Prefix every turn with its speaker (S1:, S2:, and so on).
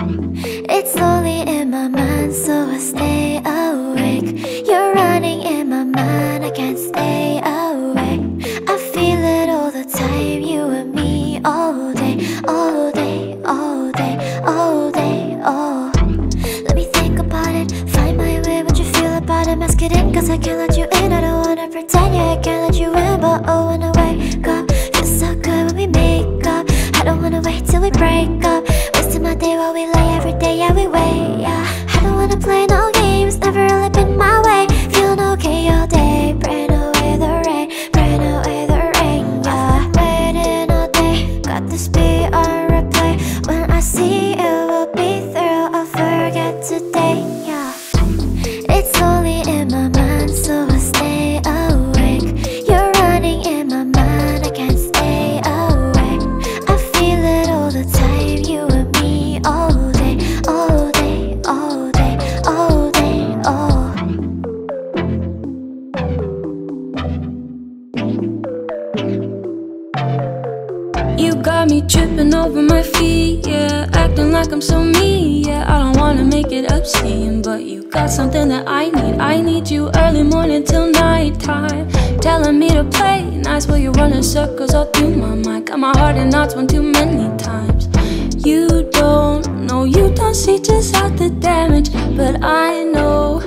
S1: It's slowly in my mind, so I stay awake. You're running in my mind, I can't stay away. I feel it all the time, you and me all day, all day, all day, all day, oh. Let me think about it, find my way, what you feel about it, mask it cause I can't let you in. I don't wanna pretend, yeah, I can't let you in, we wait, yeah. I don't wanna play no games, never really got me
S2: tripping over my feet, yeah. Acting like I'm so mean, yeah. I don't wanna make it obscene, but you got something that I need. I need you early morning till nighttime. Telling me to play nice while you're running circles all through my mind. Got my heart in knots one too many times. You don't know, you don't see just how the damage, but I know,